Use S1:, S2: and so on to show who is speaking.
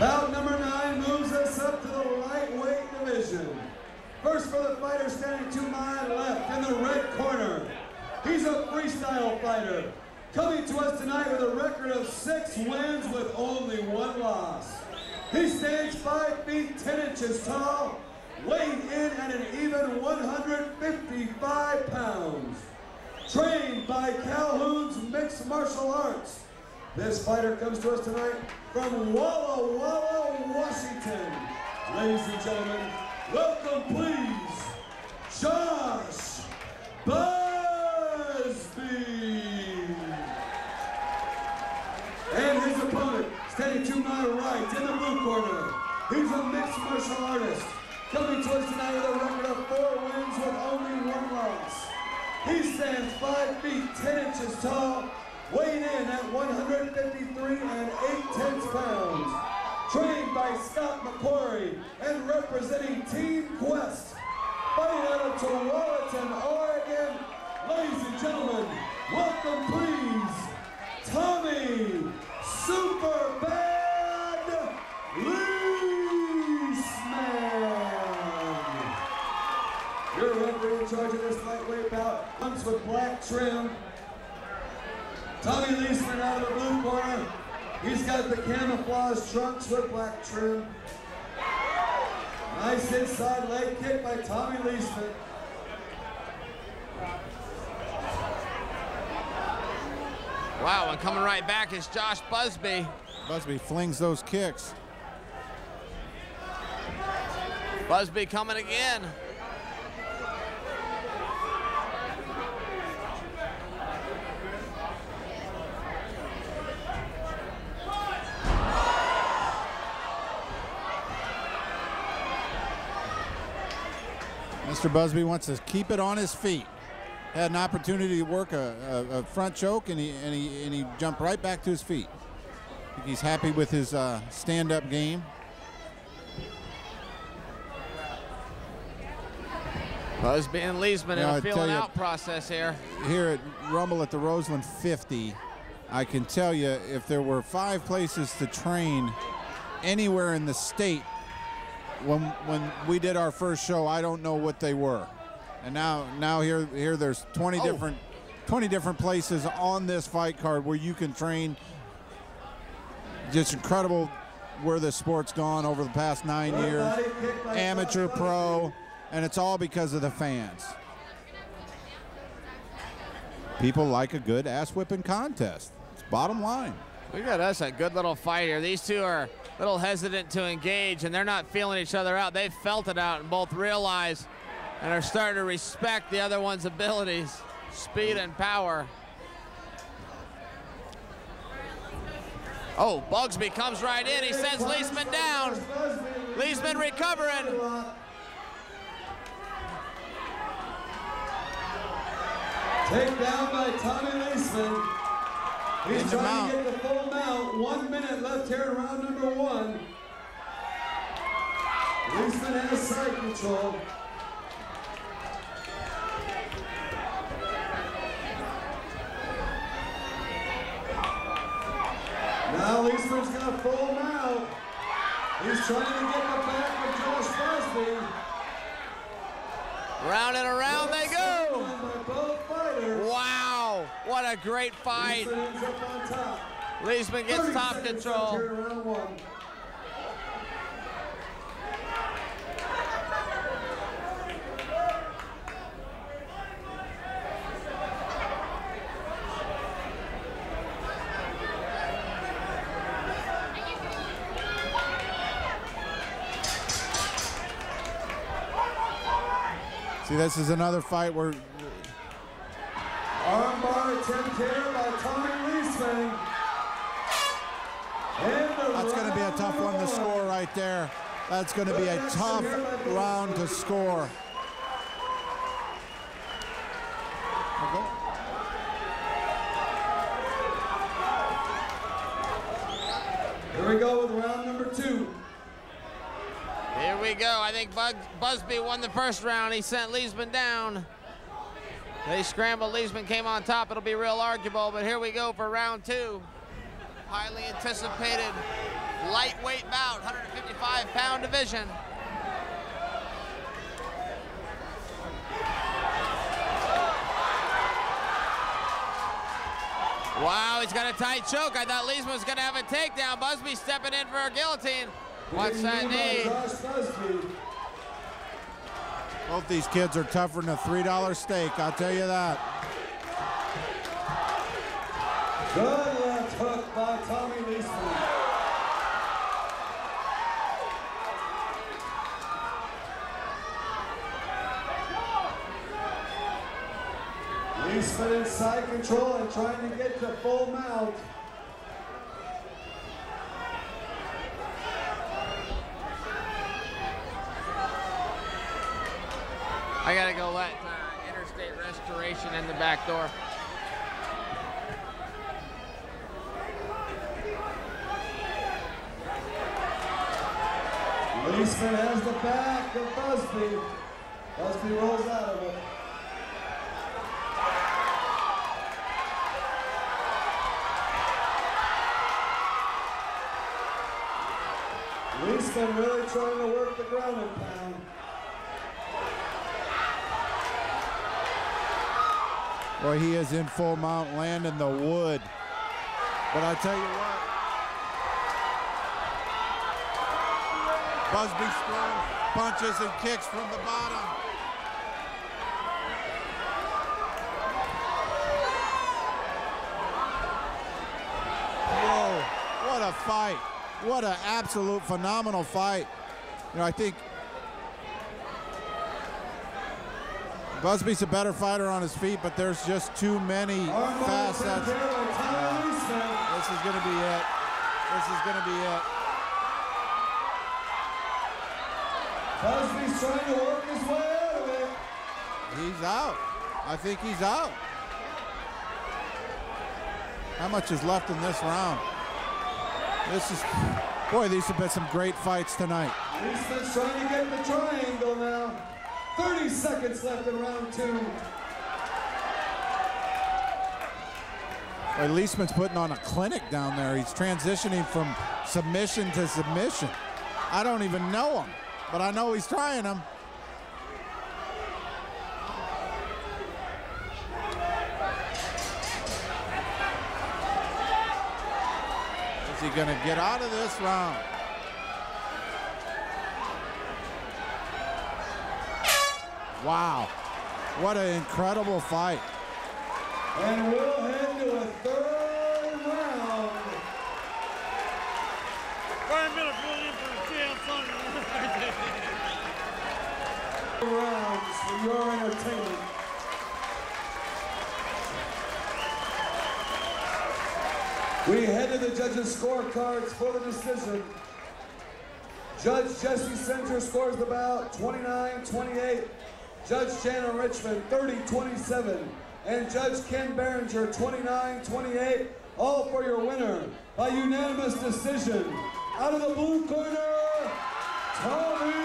S1: Bout number nine moves us up to the lightweight division. First for the fighter standing to my left in the red corner. He's a freestyle fighter, coming to us tonight with a record of six wins with only one loss. He stands five feet, 10 inches tall, weighing in at an even 155 pounds. Trained by Calhoun's Mixed Martial Arts. This fighter comes to us tonight from Walla Walla, Washington. Ladies and gentlemen, welcome please, Josh Busby. And his opponent, standing to my right in the blue corner, he's a mixed martial artist, coming to us tonight with a record of four wins with only one loss. He stands five feet, 10 inches tall, weighing in at 153 and 8 tenths pounds. Trained by Scott McQuarrie and representing Team Quest. Fighting out of Tualatin, Oregon. Ladies and gentlemen, welcome please, Tommy Superbad Liesman. Your referee in charge of this lightweight bout comes with black trim. Tommy Liesman out of the blue corner. He's got the camouflage trunks with black trim. Nice inside leg kick by Tommy Liesman.
S2: Wow, and coming right back is Josh Busby.
S3: Busby flings those kicks.
S2: Busby coming again.
S3: Mr. Busby wants to keep it on his feet. Had an opportunity to work a, a, a front choke, and he, and, he, and he jumped right back to his feet. He's happy with his uh, stand-up game.
S2: Busby and Liesman
S3: Yeah,
S2: in a feeling
S3: you-
S2: out process here.
S3: Here at Rumble at the Roseland 50, I can tell you if there were five places to train anywhere in the state when when we did our first show, I don't know what they were. And now now here here there's 20
S2: Oh.
S3: different 20 different places on this fight card where you can train. Just incredible where the sport's gone over the past nine years. Amateur, pro, and it's all because of the fans. People like a good ass whipping contest. It's bottom line.
S2: We got us a good little fight here. These two are a little hesitant to engage, and they're not feeling each other out. They've felt it out and both realize and are starting to respect the other one's abilities, speed and power. Oh, Bugsby comes right in. He sends Liesman down. Liesman recovering.
S1: Take down by Tommy Liesman. He's
S3: In the
S1: trying to get the full mount. One minute left here in round number one. Liesman has side control. Now Liesman's got a full mount. He's trying to get the back of Josh Busby.
S2: Round and around they go.
S1: By both fighters.
S2: Wow, what a great fight.
S1: Liesman ends up on top.
S2: Liesman gets top control.
S1: here in round one.
S3: See, this is another fight where
S1: Armbar attempt here by Tommy Liesman.
S3: That's going to be a tough one to score right there. That's going to be a tough round to score.
S1: Here we go with round number two.
S2: Here we go. I think Bug Busby won the first round. He sent Liesman down. They scrambled. Liesman came on top. It'll be real arguable, but here we go for round two. Highly anticipated lightweight bout, 155 pound division. Wow, he's got a tight choke. I thought Liesman was going to have a takedown. Busby stepping in for a guillotine. What's that knee.
S3: Both these kids are tougher than a $3 steak, I'll tell you that.
S1: Good left hook by Tommy Liesman. Liesman in side control and trying to get to full mount.
S2: I gotta go let uh, Interstate Restoration in the back door.
S1: Liesman has the back of Busby. Busby rolls out of it. Liesman really trying to work the ground and pound.
S3: Boy, he is in full mount, landing the wood. But I tell you what, Busby throwing punches and kicks from the bottom. Whoa, what a fight. What an absolute phenomenal fight. You know, I think Busby's a better fighter on his feet, but there's just too many
S1: Armando
S3: facets.
S1: Santana,
S3: This is going to be it. This is going to be it.
S1: Busby's trying to work his way out of it.
S3: He's out. I think he's out. How much is left in this round? This is, boy, these have been some great fights tonight.
S1: Liesman's trying to get the triangle now. 30 seconds left in round two.
S3: Boy, Liesman's putting on a clinic down there. He's transitioning from submission to submission. I don't even know him, but I know he's trying them. Is he going to get out of this round? Wow. What an incredible fight.
S1: And we'll head to a third round.
S4: Brian Miller filling in for Jay Sunday.
S1: Rounds for your entertainment. We head to the judges' scorecards for the decision. Judge Jesse Center scores the bout 29-28. Judge Shannon Richmond 30-27. And Judge Ken Berenger 29-28. All for your winner by unanimous decision. Out of the blue corner, Tommy